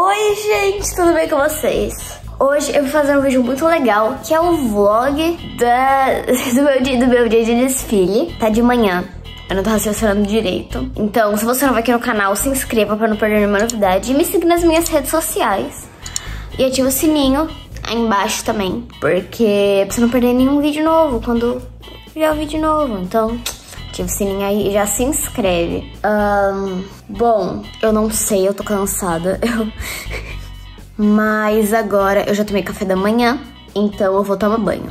Oi, gente, tudo bem com vocês? Hoje eu vou fazer um vídeo muito legal, que é o vlog da, do, meu dia, do meu dia de desfile. Tá de manhã, eu não tô raciocinando direito. Então, se você não vai aqui no canal, se inscreva pra não perder nenhuma novidade. E me siga nas minhas redes sociais. E ativa o sininho aí embaixo também, porque pra você não perder nenhum vídeo novo quando vier o vídeo novo. Então, ativa o sininho aí e já se inscreve. Um, bom, eu não sei, eu tô cansada. Eu... Mas agora eu já tomei café da manhã, então eu vou tomar banho.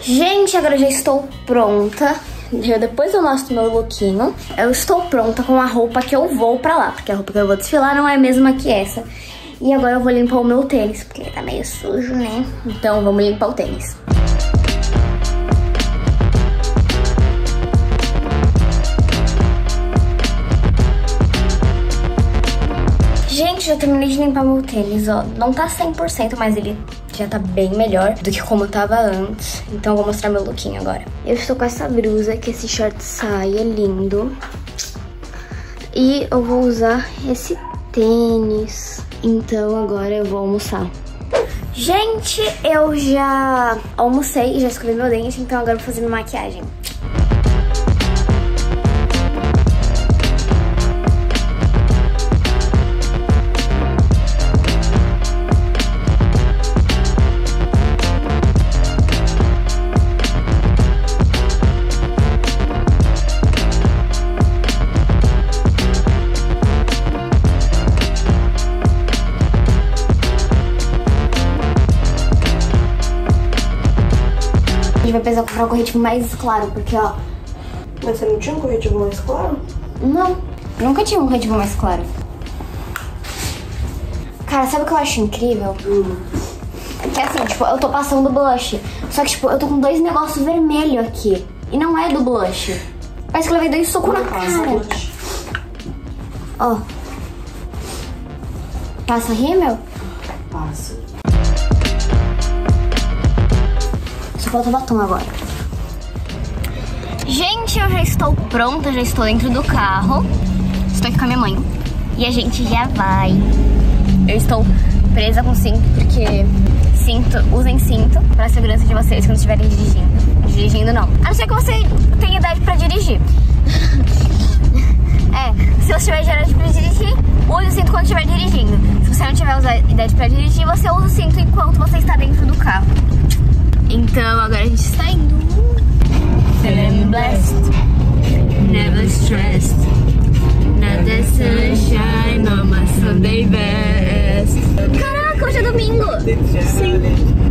Gente, agora já estou pronta. Eu, depois eu mostro meu lookinho. Eu estou pronta com a roupa que eu vou pra lá, porque a roupa que eu vou desfilar não é a mesma que essa. E agora eu vou limpar o meu tênis, porque ele tá meio sujo, né? Então vamos limpar o tênis. Terminei de limpar meu tênis, ó. Não tá 100%, mas ele já tá bem melhor do que como tava antes. Então eu vou mostrar meu lookinho agora. Eu estou com essa blusa, que esse short saia lindo. E eu vou usar esse tênis. Então agora eu vou almoçar. Gente, eu já almocei já escovi meu dente, então agora eu vou fazer minha maquiagem. Precisar comprar um corretivo mais claro, porque ó. Mas você não tinha um corretivo mais claro? Não, nunca tive um corretivo mais claro. Cara, sabe o que eu acho incrível? Hum. Que assim, tipo, eu tô passando blush. Só que, tipo, eu tô com dois negócios vermelhos aqui. E não é do blush. Parece que eu levei dois socos na cara. Ó. Passa rímel? Passa. Só falta o batom agora. Gente, eu já estou pronta, já estou dentro do carro. Estou aqui com a minha mãe. E a gente já vai. Eu estou presa com cinto, porque cinto, usem cinto para a segurança de vocês quando estiverem dirigindo. Dirigindo não. A não ser que você tenha idade para dirigir. é, se você tiver idade para dirigir, use o cinto quando estiver dirigindo. Se você não tiver idade para dirigir, você usa o cinto enquanto você está dentro do carro. Então agora a gente está indo. Feeling blessed, never stressed. Nada sunshine on my Sunday best. Caraca, hoje é domingo! Sim.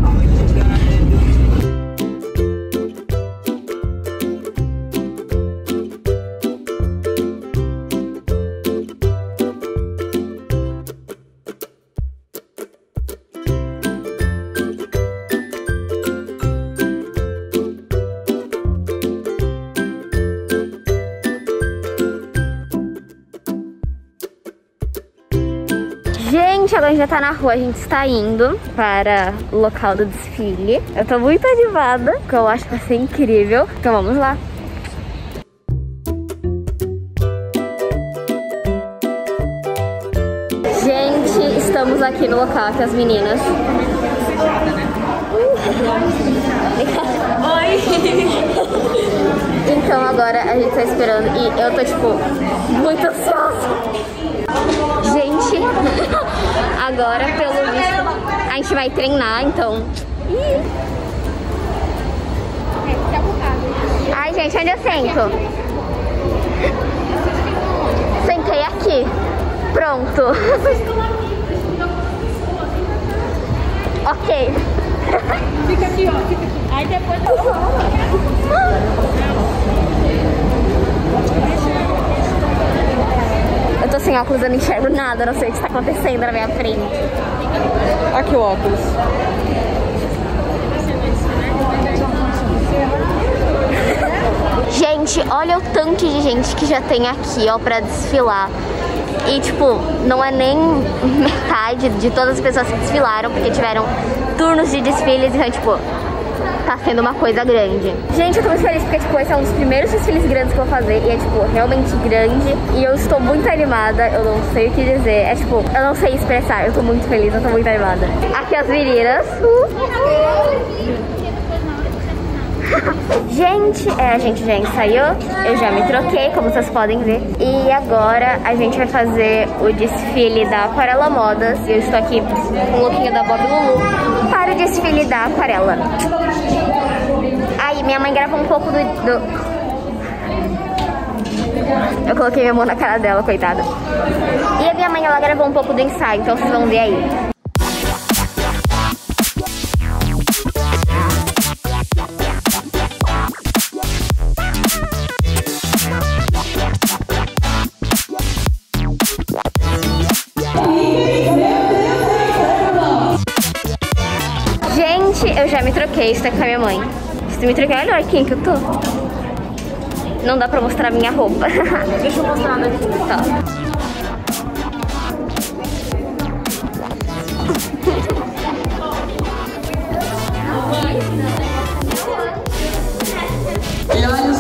Gente, agora a gente já tá na rua, a gente está indo para o local do desfile. Eu tô muito animada, porque eu acho que vai ser incrível. Então vamos lá. Gente, estamos aqui no local com as meninas. Oi! Então agora a gente tá esperando e eu tô tipo muito ansiosa. Gente, agora pelo visto a gente vai treinar, então. Ai, gente, onde eu sento? Sentei aqui. Pronto. ok. Fica aqui, ó. Fica aqui. Aí depois. Eu tô sem óculos, eu não enxergo nada, não sei o que está acontecendo na minha frente. Aqui o óculos. Gente, olha o tanque de gente que já tem aqui, ó, pra desfilar. E, tipo, não é nem metade de todas as pessoas que desfilaram, porque tiveram turnos de desfiles, então, tipo, tá sendo uma coisa grande. Gente, eu tô muito feliz porque, tipo, esse é um dos primeiros desfiles grandes que eu vou fazer. E é, tipo, realmente grande. E eu estou muito animada. Eu não sei o que dizer. É, tipo, eu não sei expressar. Eu tô muito feliz, eu tô muito animada. Aqui as meninas. Gente, é, a gente já ensaiou, eu já me troquei, como vocês podem ver. E agora a gente vai fazer o desfile da Aquarela Modas. Eu estou aqui com o lookinho da Bob Lulu para o desfile da Aquarela. Aí, minha mãe gravou um pouco do, do... Eu coloquei minha mão na cara dela, coitada. E a minha mãe, ela gravou um pouco do ensaio, então vocês vão ver aí. Gente, eu já me troquei, estou com a minha mãe. Estou me troquei, olha o arquinho que eu tô. Não dá pra mostrar minha roupa. Deixa eu mostrar daqui. Tá. E olha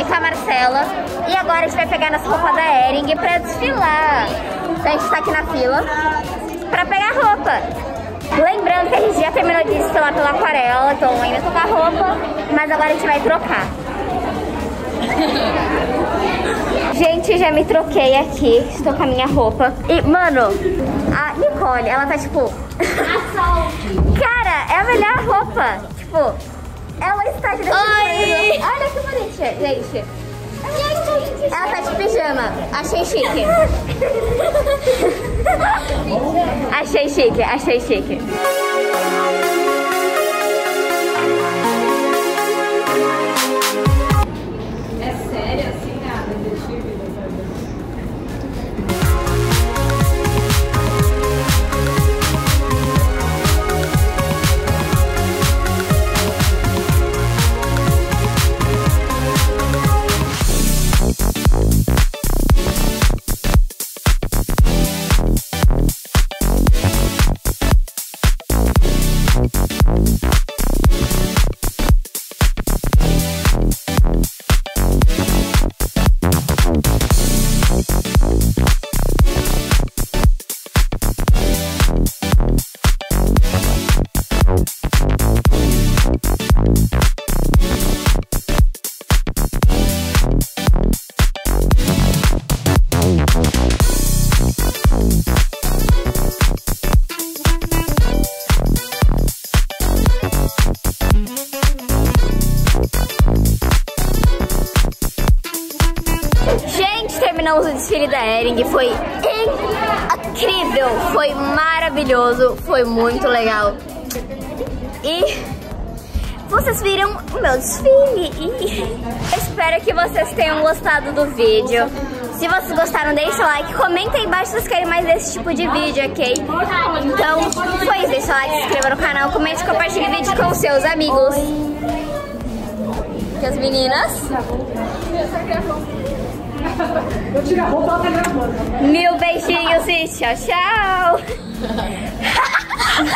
e com a Marcela. E agora a gente vai pegar nossa roupa da Ering pra desfilar. Então a gente tá aqui na fila pra pegar roupa. Lembrando que a gente já terminou de desfilar pela aquarela, então ainda tô com a roupa, mas agora a gente vai trocar. Gente, já me troquei aqui, estou com a minha roupa. E, mano, a Nicole, ela tá tipo. Cara, é a melhor roupa. Tipo, ela está de Oi! Olha que bonitinha, gente. Ela tá de pijama. Achei chique. achei chique, achei chique. Terminamos o desfile da Ering. Foi incrível, foi maravilhoso, foi muito legal. E vocês viram o meu desfile. E espero que vocês tenham gostado do vídeo. Se vocês gostaram, deixa o like, comenta aí embaixo se vocês querem mais desse tipo de vídeo, ok? Então, foi isso. Deixa o like, se inscreva no canal, comente e compartilhe o vídeo com seus amigos. Que as meninas... Eu tiro a roupa, e ela tá gravando. Mil beijinhos e tchau, tchau.